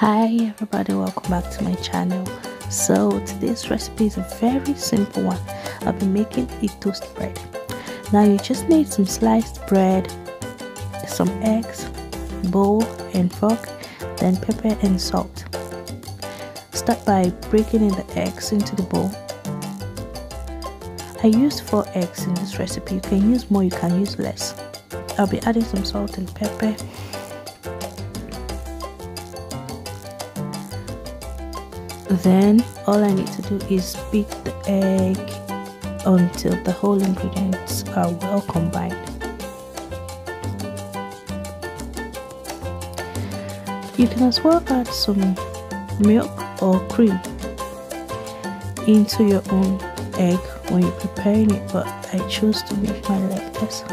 hi everybody. Welcome back to my channel. So today's recipe is a very simple one. I'll be making a toast bread. Now you just need some sliced bread some eggs bowl and fork then pepper and salt. Start by breaking in the eggs into the bowl. I used four eggs in this recipe. You can use more you can use less. I'll be adding some salt and pepper then all I need to do is beat the egg until the whole ingredients are well combined. You can as well add some milk or cream into your own egg when you're preparing it but I chose to make mine like this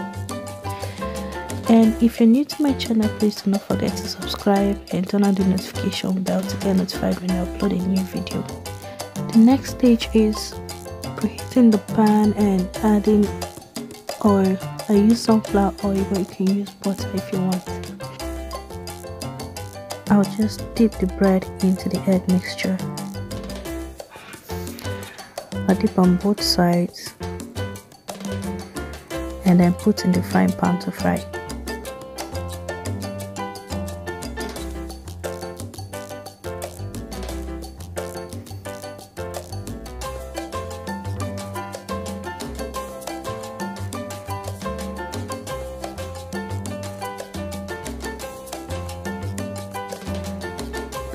and if you're new to my channel please do not forget to subscribe and turn on the notification bell to get notified when I upload a new video. The next stage is preheating the pan and adding oil. I use sunflower oil but you can use butter if you want. I'll just dip the bread into the egg mixture. I dip on both sides. And then put in the frying pan to fry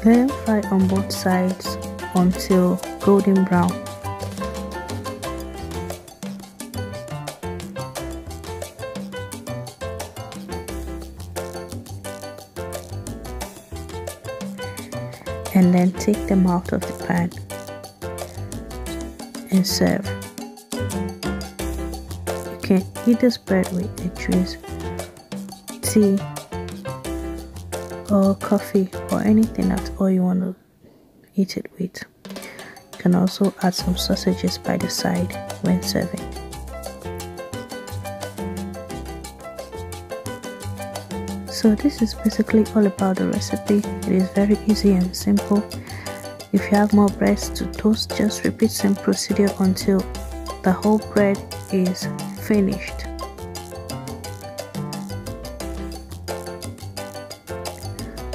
Them fry on both sides until golden brown. And then take them out of the pan and serve. You can eat this bread with a juice, tea, or coffee or anything at all you want to eat it with. You can also add some sausages by the side when serving. So this is basically all about the recipe. It is very easy and simple. If you have more breads to toast, just repeat same procedure until the whole bread is finished.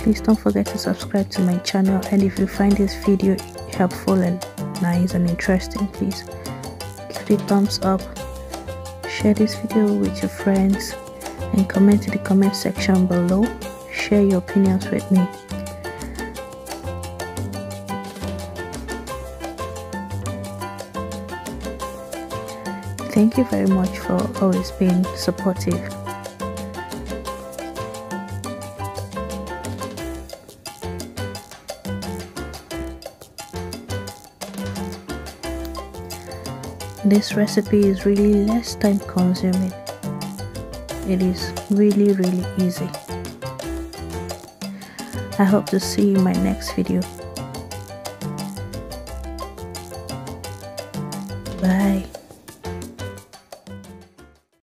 Please don't forget to subscribe to my channel and if you find this video helpful and nice and interesting please give it a thumbs up. Share this video with your friends and comment in the comment section below. Share your opinions with me. Thank you very much for always being supportive this recipe is really less time consuming. It is really really easy. I hope to see you in my next video. Bye